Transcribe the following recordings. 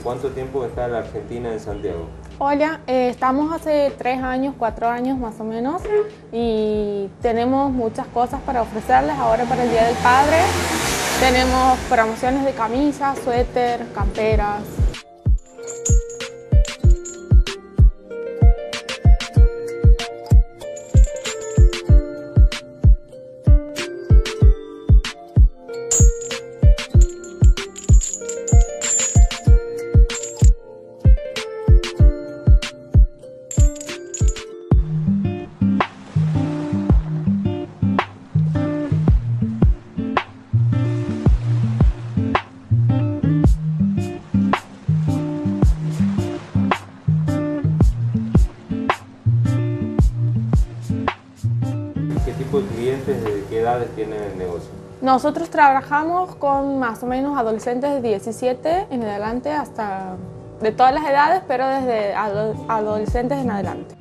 Sol, ¿hace cuánto tiempo está la Argentina en Santiago? Hola, eh, estamos hace tres años, cuatro años más o menos y tenemos muchas cosas para ofrecerles ahora para el Día del Padre. Tenemos promociones de camisas, suéter, camperas, tienen el negocio? Nosotros trabajamos con más o menos adolescentes de 17 en adelante hasta de todas las edades, pero desde ado- adolescentes en adelante.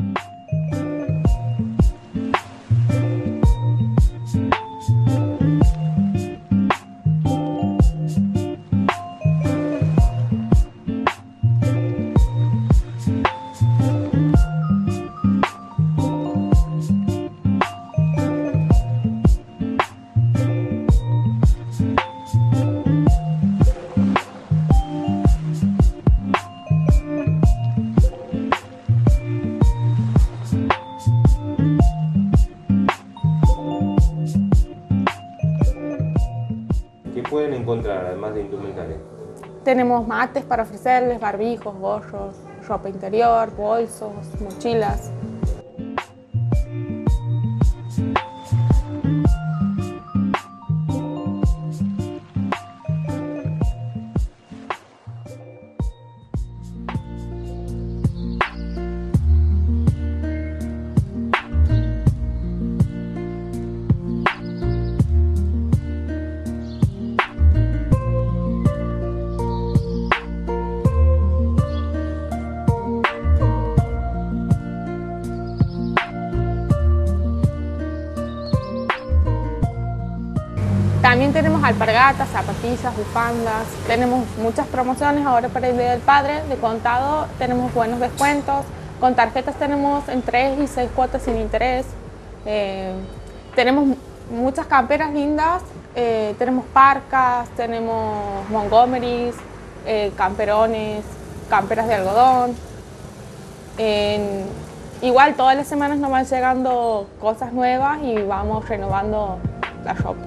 Tenemos mates para ofrecerles, barbijos, gorros, ropa interior, bolsos, mochilas. Alpargatas, zapatillas, bufandas. Tenemos muchas promociones ahora para el Día del Padre. De contado tenemos buenos descuentos. Con tarjetas tenemos en 3 y 6 cuotas sin interés. Eh, tenemos mu- muchas camperas lindas. Eh, tenemos parcas, tenemos Montgomerys, eh, camperones, camperas de algodón. Igual todas las semanas nos van llegando cosas nuevas y vamos renovando la ropa.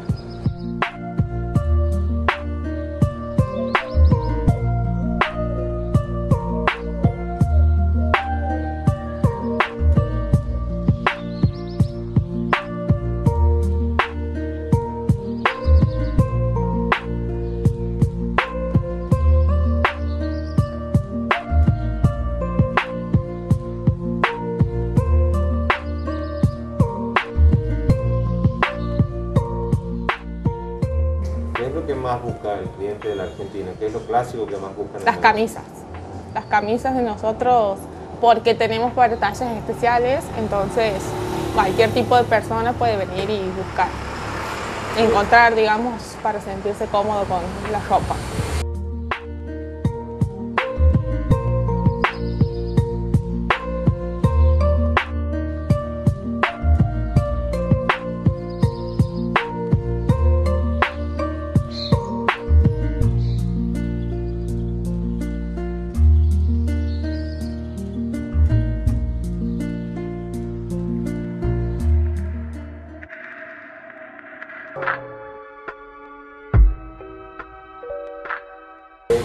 Argentina? ¿Qué es lo clásico que más buscan? Las camisas. Las camisas de nosotros, porque tenemos para tallas especiales, entonces cualquier tipo de persona puede venir y buscar. Encontrar, digamos, para sentirse cómodo con la ropa.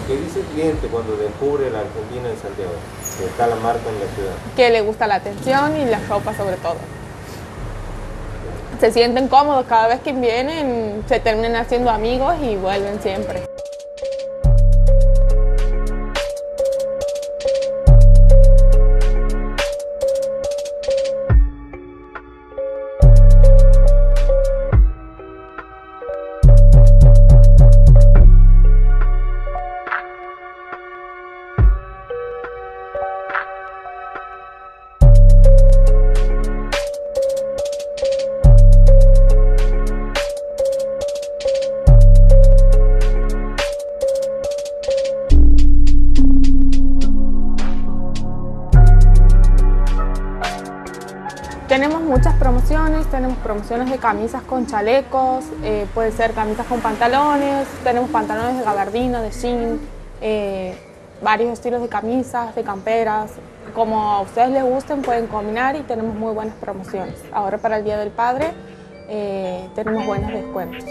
¿Qué dice el cliente cuando descubre la Argentina en Santiago? Que está la marca en la ciudad. Que le gusta la atención y la ropa sobre todo. Se sienten cómodos cada vez que vienen, se terminan haciendo amigos y vuelven siempre. Tenemos promociones de camisas con chalecos, eh, puede ser camisas con pantalones, tenemos pantalones de gabardina, de jean, eh, varios estilos de camisas, de camperas. Como a ustedes les gusten, pueden combinar y tenemos muy buenas promociones. Ahora para el Día del Padre eh, tenemos buenos descuentos.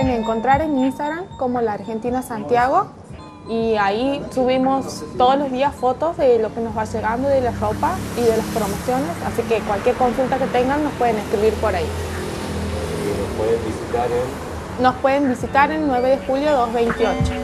Pueden encontrar en Instagram como la Argentina Santiago y ahí subimos todos los días fotos de lo que nos va llegando de la ropa y de las promociones, así que cualquier consulta que tengan nos pueden escribir por ahí. Y nos pueden visitar en Nos pueden visitar en 9 de julio 228.